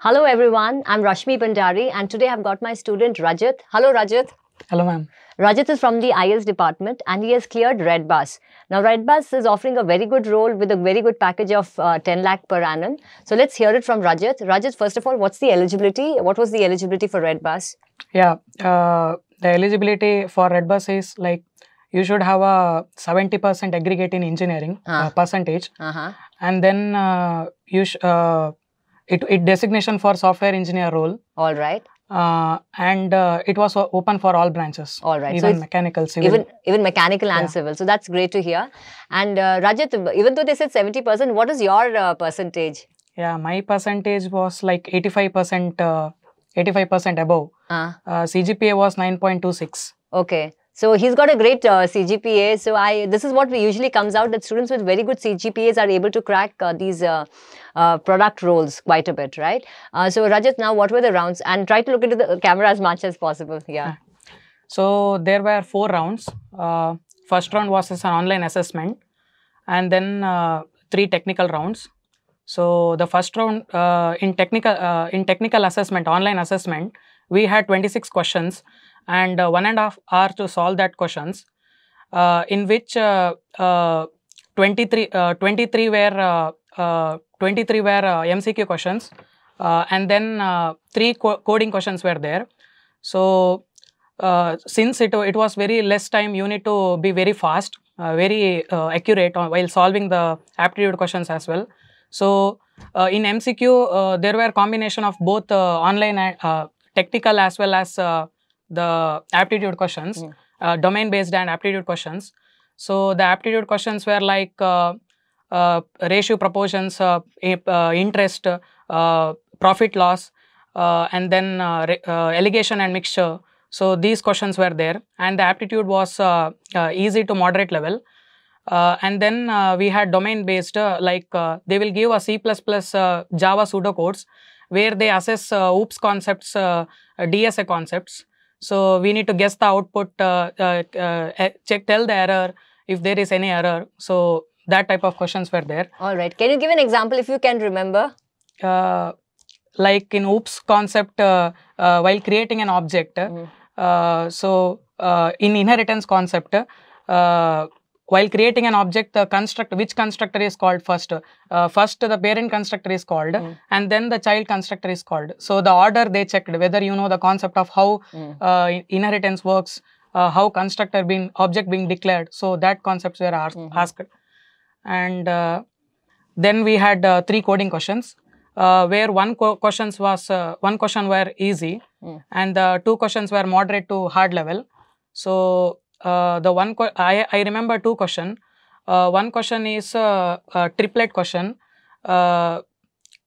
Hello everyone, I'm Rashmi Bhandary and today I've got my student Rajat. Hello Rajat. Hello, ma'am. Rajat is from the IS department and he has cleared Red Bus. Now Red Bus is offering a very good role with a very good package of uh, 10 lakh per annum. So let's hear it from Rajat. Rajat, first of all, what's the eligibility? What was the eligibility for Red Bus? Yeah, uh, the eligibility for Red Bus is like you should have a 70% aggregate in engineering Ah. uh, percentage, Uh-huh. and then uh, you should uh, it, it designation for software engineer role, All right. uh, and uh, it was open for all branches, All right. Even it's mechanical, civil. even even mechanical and Yeah. civil. So that's great to hear. And uh, Rajat, even though they said 70%, what is your uh, percentage? yeah, my percentage was like 85%, uh, 85% above. Uh, Uh, CGPA was 9.26. Okay. So he's got a great uh, CGPA. So I this is what usually comes out that students with very good CGPAs are able to crack uh, these uh, uh, product roles quite a bit, right? Uh, so Rajat, now what were the rounds? And try to look into the camera as much as possible. Yeah. So there were four rounds. Uh, first round was an online assessment, and then three technical rounds. So the first round in technical in technical assessment, online assessment, we had 26 questions and uh, one and a half hour to solve that questions, uh, in which uh, uh, 23 uh, 23 were uh, uh, 23 were MCQ questions, and then three co- coding questions were there. So uh, since it, it was very less time, you need to be very fast, uh, very uh, accurate while solving the aptitude questions as well. So in MCQ, there were combination of both online and technical as well as the aptitude questions, Mm. uh, domain based and aptitude questions. So the aptitude questions were like uh, uh, ratio proportions, uh, uh, interest, uh, profit loss, uh, and then uh, uh, alligation and mixture. So these questions were there, and the aptitude was easy to moderate level. Uh, and then uh, we had domain based, uh, like uh, they will give a C++ Java pseudocodes where they assess uh, OOPS concepts, DSA concepts. So we need to guess the output, uh, uh, uh, eh, check, tell the error if there is any error. So that type of questions were there. All right. Can you give an example if you can remember? Uh, like in OOPS concept, uh, uh, while creating an object, Mm. uh, so uh, in inheritance concept, uh, while creating an object, the construct which constructor is called first? Uh, first, the parent constructor is called, Mm. and then the child constructor is called. So the order they checked whether you know the concept of how Mm. uh, inheritance works, uh, how constructor being object being declared. So that concepts were asked. Mhm. asked. And uh, then we had uh, three coding questions, uh, where one co- questions was uh, one question were easy, Mm. and the two questions were moderate to hard level. So uh, the one I I remember two question. Uh, one question is uh, a triplet question, uh,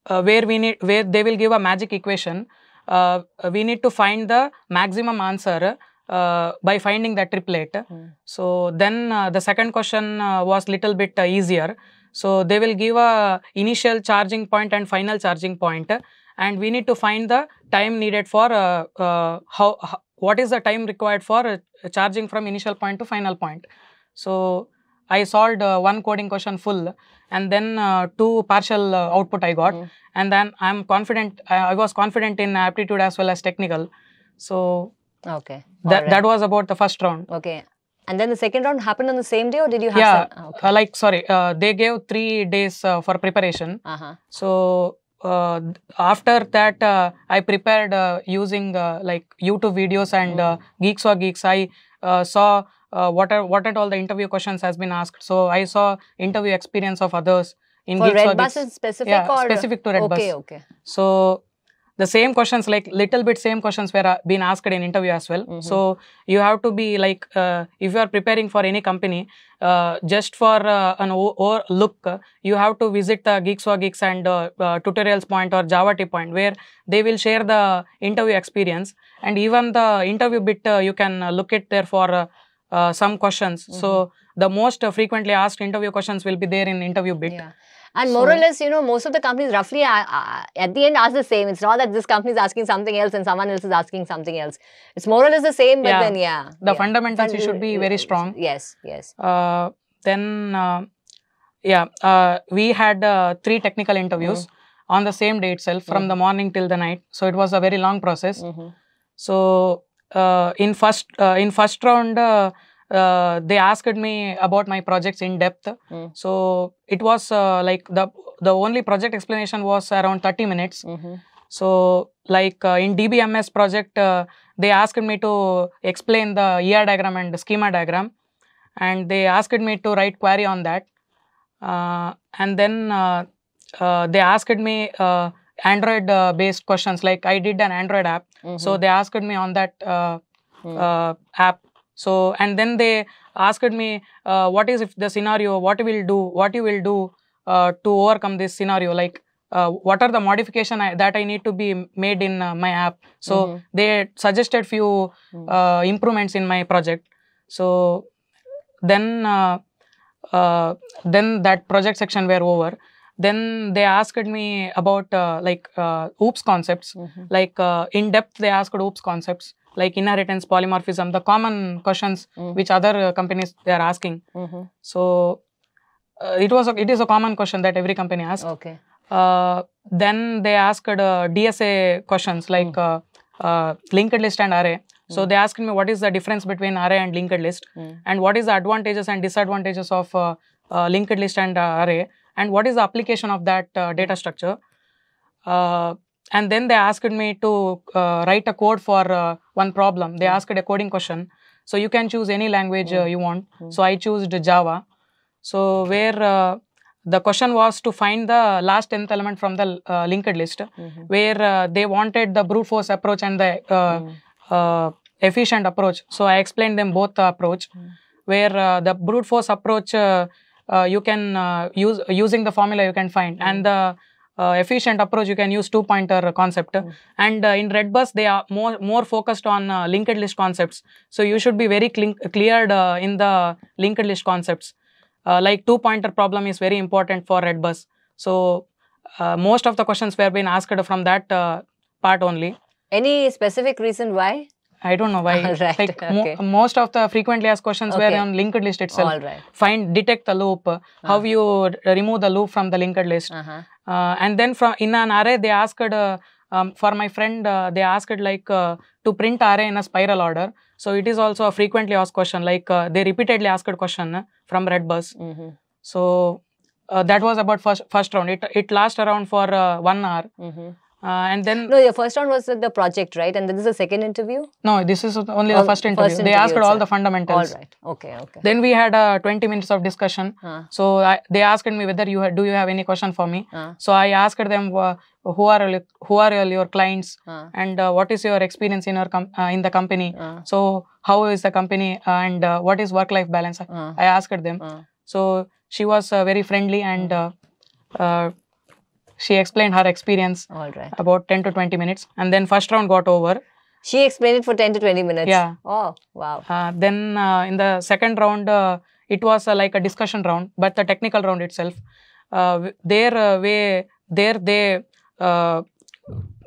uh, where we need where they will give a magic equation. Uh, we need to find the maximum answer uh, by finding the triplet. Mm. So then uh, the second question uh, was little bit easier. So they will give a initial charging point and final charging point, and we need to find the time needed for how what is the time required for uh, charging from initial point to final point. So I solved uh, one coding question full, and then uh, two partial uh, output I got, Mm. and then I'm confident. I, I was confident in aptitude as well as technical. So Okay. that right. that was about the first round. Okay. And then the second round happened on the same day or did you have Yeah, some? Okay. Uh, like sorry, uh, they gave three days uh, for preparation. Uh-huh. So after that, uh, I prepared uh, using uh, like YouTube videos and uh, Geeks for Geeks. I uh, saw uh, what are what are all the interview questions has been asked. So I saw interview experience of others in For Geeks or Red Bus Geeks. specific Yeah, or? specific to Red Bus. Okay, okay. So the same questions, like little bit same questions were uh, being asked in interview as well. Mhm. So you have to be like, uh, if you are preparing for any company, uh, just for uh, an o- o- look, you have to visit the Geeks for Geeks and uh, uh, tutorials point or Java T point where they will share the interview experience and even the interview bit uh, you can look it there for some questions. So the most frequently asked interview questions will be there in interview bit. Yeah. And more or less, you know, most of the companies roughly uh, uh, at the end ask the same. It's not that this company is asking something else and someone else is asking something else. It's more or less the same, but Yeah. then yeah. The yeah. fundamentals Fun- should be very strong. Yes, yes. Uh, then uh, yeah uh, we had uh, three technical interviews on the same day itself from the morning till the night so it was a very long process Mhm. so uh, in first uh, in first round uh, they asked me about my projects in depth Mm. so it was uh, like the the only project explanation was around 30 minutes Mhm. so like uh, in dbms project uh, they asked me to explain the er diagram and the schema diagram and they asked me to write query on that uh, and then uh, uh, they asked me uh, android uh, based questions like i did an android app so Mhm. they asked me on that uh, Mm. uh, app so and then they asked me uh, what is if the scenario what you will do what you will do uh, to overcome this scenario like uh, what are the modification I, that i need to be made in uh, my app so Mhm. they suggested few Mm. uh, improvements in my project so then uh, uh, then that project section were over then they asked me about uh, like uh, oops concepts Mhm. like uh, in depth they asked oops concepts like inheritance polymorphism the common questions Mm. which other uh, companies they are asking Mhm. so uh, it was a, it is a common question that every company asks Okay. uh, then they asked uh, dsa questions like uh, uh, linked list and array so Mm. they asked me what is the difference between array and linked list Mm. and what is the advantages and disadvantages of uh, uh, linked list and uh, array and what is the application of that uh, data structure uh, and then they asked me to uh, write a code for uh, one problem they Mm. asked a coding question so you can choose any language uh, Mm. you want Mm. so i chose java so where uh, the question was to find the last 10th element from the uh, linked list Mhm. where uh, they wanted the brute force approach and the uh, Mm. uh, efficient approach. So I explained them both the approach, Mm. where uh, the brute force approach uh, uh, you can uh, use using the formula you can find, Mm. and the uh, efficient approach you can use two pointer concept. Mm. And uh, in Redbus they are more more focused on uh, linked list concepts. So you should be very clean, cleared uh, in the linked list concepts. Uh, like two pointer problem is very important for Redbus. So uh, most of the questions were being asked from that uh, part only. Any specific reason why? I don't know why. Alright, like mo- most of the frequently asked questions were on linked list itself. All right. Find, detect the loop, uh, how Ah. you remove the loop from the linked list, Uh-huh. uh, and then from in an array they asked. Uh, um, for my friend, uh, they asked like uh, to print array in a spiral order. So it is also a frequently asked question. Like uh, they repeatedly asked question uh, from Redbus. Mhm. So uh, that was about first first round. It it last around for uh, one hour, Mhm. Uh, and then No, your first round was the project, right? And then this is the second interview? no, this is only Oh, the first interview. first they interview asked all the fundamentals. All right. Okay, okay. Then we had uh, 20 minutes of discussion. Uh, So I, they asked me whether you do you have any question for me. uh, So I asked them uh, who are who are your clients uh, and uh, what is your experience in com- uh, in the company. So how is the company and uh, what is work life balance? I asked them. So she was uh, very friendly and uh, uh, she explained her experience All right. about 10 to 20 minutes and then first round got over. She explained it for 10 to 20 minutes. Yeah. Oh, wow. Uh, then uh, in the second round, uh, it was uh, like a discussion round, but the technical round itself, uh, there uh, way there they uh,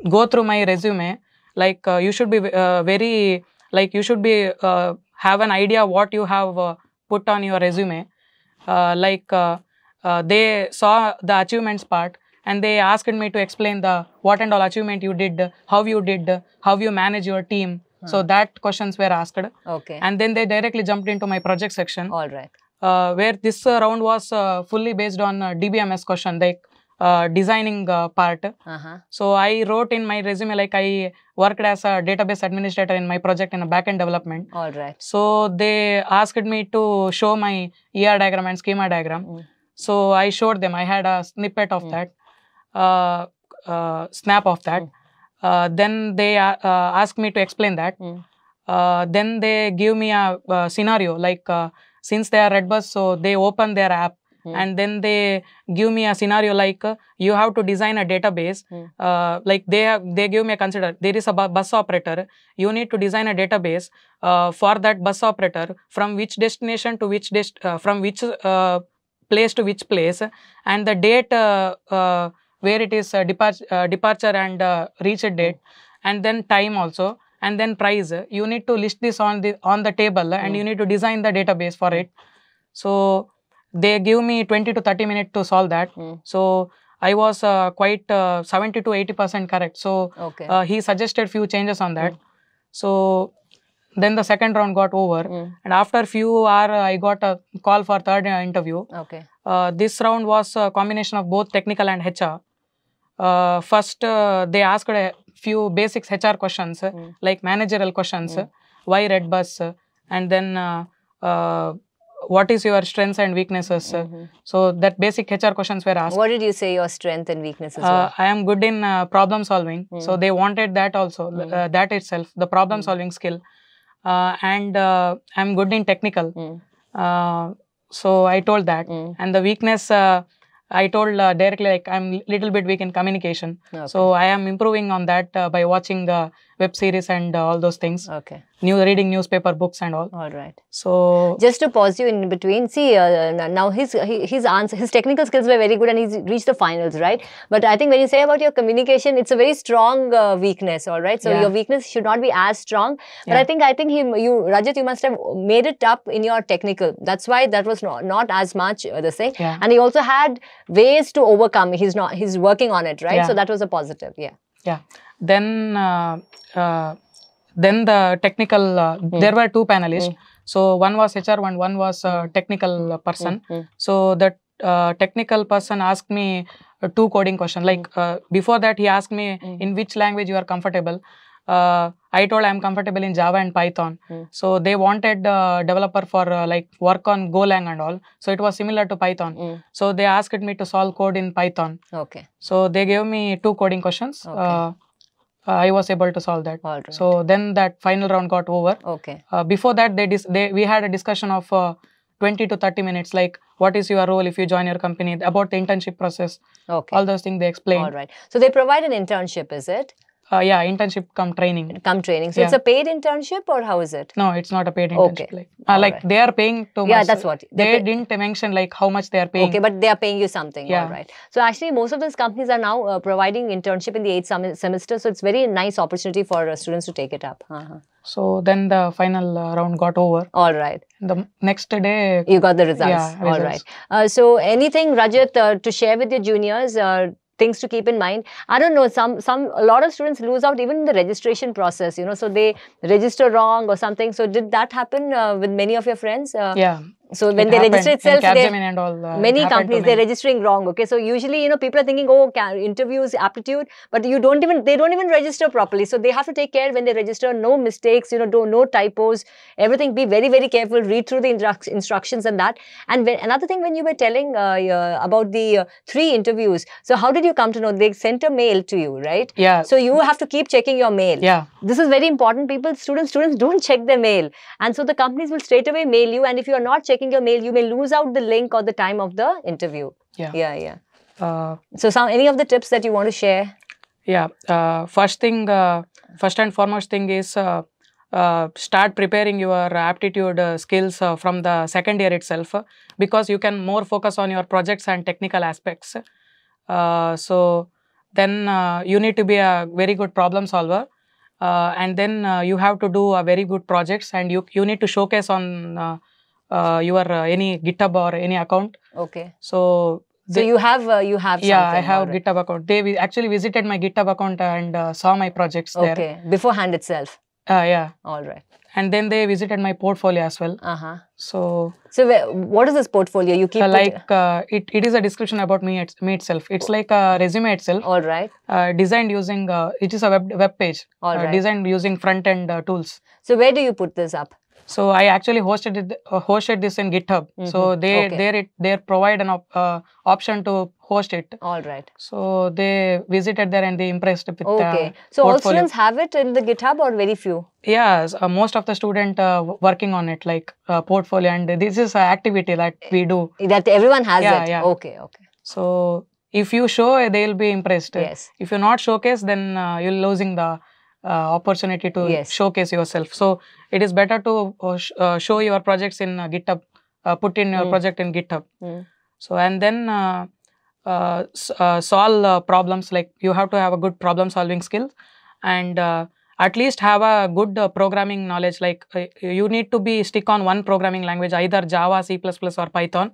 go through my resume. Like uh, you should be uh, very like you should be uh, have an idea what you have uh, put on your resume. Uh, like uh, uh, they saw the achievements part and they asked me to explain the what and all achievement you did, how you did, how you manage your team. So that questions were asked Okay. and then they directly jumped into my project section All right. uh, where this uh, round was uh, fully based on uh, dbms question like uh, designing uh, part Uh-huh. so i wrote in my resume like i worked as a database administrator in my project in a backend development All right. so they asked me to show my er diagram and schema diagram Mm. so i showed them i had a snippet of Mm. that snap of that Mm. uh, then they uh, uh, me to explain that Mm. uh, then they give me a, uh scenario like uh, since they are redbus so they open their app Mm. and then they give me a scenario like uh, you have to design a database Mm. uh, like they have, they give me a consider there is a bu- bus operator you need to design a database uh, for that bus operator from which destination to which dest- uh, from which uh, place to which place and the date uh, uh, where it is uh, depart- uh, departure and uh, reach date and then time also and then price you need to list this on the on the table and Mm. you need to design the database for it so they give me 20 to 30 minutes to solve that Mm. so I was uh, quite uh, 70 to 80 percent correct. So Okay. uh, he suggested few changes on that. So then the second round got over, Mm. and after few hour I got a call for third uh, interview. Okay. Uh, this round was a combination of both technical and HR. Uh, first, uh, they asked a few basics HR questions Mm. like managerial questions, Mm. why Red Bus, uh, and then uh, uh, what is your strengths and weaknesses. uh, Mhm. So that basic HR questions were asked. What did you say your strength and weaknesses Uh, were? I am good in uh, problem solving, so Mm. they wanted that also, Mm. uh, that itself, the problem Mm. solving skill, uh, and uh, I'm good in technical. Mm. Uh, so I told that, Mm. and the weakness uh, I told uh, directly like I'm little bit weak in communication. Okay. So I am improving on that uh, by watching uh, web series and all those things, okay. new reading newspaper books and all. All right. So Just to pause you in between, see, uh, now his his answer, his technical skills were very good, and he's reached the finals, right? But I think when you say about your communication, it's a very strong uh, weakness, all right. So Yeah. your weakness should not be as strong. But Yeah. I think I think he, you, Rajat, you must have made it up in your technical. That's why that was not not as much uh, the thing. yeah, And he also had ways to overcome. He's not. He's working on it, right? Yeah. So that was a positive. Yeah. Yeah. Then uh, uh, then the technical uh, Hmm. there were two panelists so one was hr and one was uh, technical person Mm, mm, so the uh, technical person asked me two coding questions like uh, before that he asked me Mm. in which language you are comfortable uh, i told i'm comfortable in java and python Mm. so they wanted developer for uh, like work on golang and all so it was similar to python mm. so they asked me to solve code in python Okay. so they gave me two coding questions. Okay. Uh, I was able to solve that. All right. So then that final round got over. okay. Uh, before that, they, dis- they we had a discussion of uh, 20 to 30 minutes, like what is your role if you join your company, about the internship process, Okay. all those things they All explained. right. So they provide an internship, is it? Uh, yeah, internship cum training. Cum training. So it's a paid internship or how is it? No, it's not a paid Okay. internship. Like, uh, like right. they are paying too much. Yeah, that's what. They pay- didn't mention like how much they are paying. Okay, but they are paying you something. Yeah. right. So actually, most of these companies are now uh, providing internship in the eighth sem- semester. So it's very nice opportunity for uh, students to take it up. Uh-huh. So then the final uh, round got over. All right. The next day, You got the results. Yeah, All results. right. Uh, so anything, Rajat, uh, to share with your juniors? Things to keep in mind. I don't know some some a lot of students lose out even in the registration process you know so they register wrong or something. So did that happen uh, with many of your friends? Uh, yeah. So when it they happened. register itself they, all. uh, many to companies they're registering wrong okay? So usually you know people are thinking oh interviews aptitude but you don't even they don't even register properly. So they have to take care when they register no mistakes you know do no typos everything. Be very very careful read through the instruc- instructions and that. And when, another thing when you were telling uh, uh, about the uh, three interviews so how did you come to know? They sent a mail to you right? Yeah. so you have to keep checking your mail. Yeah. this is very important people students students don't check their mail. And so the companies will straight away mail you. And if you are not checking your mail you may lose out the link or the time of the interview Yeah. yeah yeah Uh, so some any of the tips that you want to share yeah. Uh, first thing, uh, first and foremost thing is uh, uh, start preparing your aptitude uh, skills uh, from the second year itself because you can more focus on your projects and technical aspects. Uh, so then uh, you need to be a very good problem solver. Uh, and then uh, you have to do a very good projects and you you need to showcase on uh, uh, your uh, any github or any account. Okay. So so you have uh, you have yeah i have alright. github account. They actually visited my github account and uh, saw my projects there. Okay beforehand itself? Uh, yeah. All right and then they visited my portfolio as well. Uh-huh. So so where, what is this portfolio? You keep uh, like uh, it, it is a description about me, it's, me itself. It's like a resume itself. All right uh, designed using uh, it is a web, web page. All uh, right designed using front end uh, tools. So where do you put this up so i actually hosted it uh, hosted this in github so Mhm. they Okay. there it they provide an op, uh, option to host it all right so they visited there and they impressed with okay the so all students have it in the github or very few Yes, uh, most of the student uh, working on it, like uh, portfolio, and this is an activity that we do. that everyone has Yeah, it yeah. okay okay So if you show, uh, they'll be impressed. yes If you're not showcase, then uh, you're losing the uh, opportunity to Yes. showcase yourself. So it is better to uh, sh- uh, show your projects in uh, GitHub, uh, put in your Mm. project in GitHub. Mm. So and then uh, uh, s- uh, solve uh, problems. Like you have to have a good problem solving skill, and uh, at least have a good uh, programming knowledge. Like uh, you need to be stick on one programming language, either Java, C++, or Python,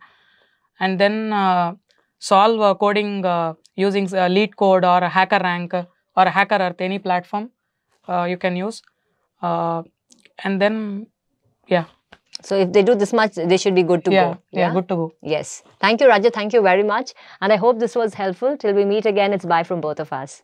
and then uh, solve uh, coding uh, using uh, LeetCode or a hacker rank or a hacker earth any platform uh, you can use uh, and then yeah So if they do this much, they should be good to yeah, go. yeah good to go Yes. Thank you, Rajat. Thank you very much. And I hope this was helpful. Till we meet again, it's bye from both of us.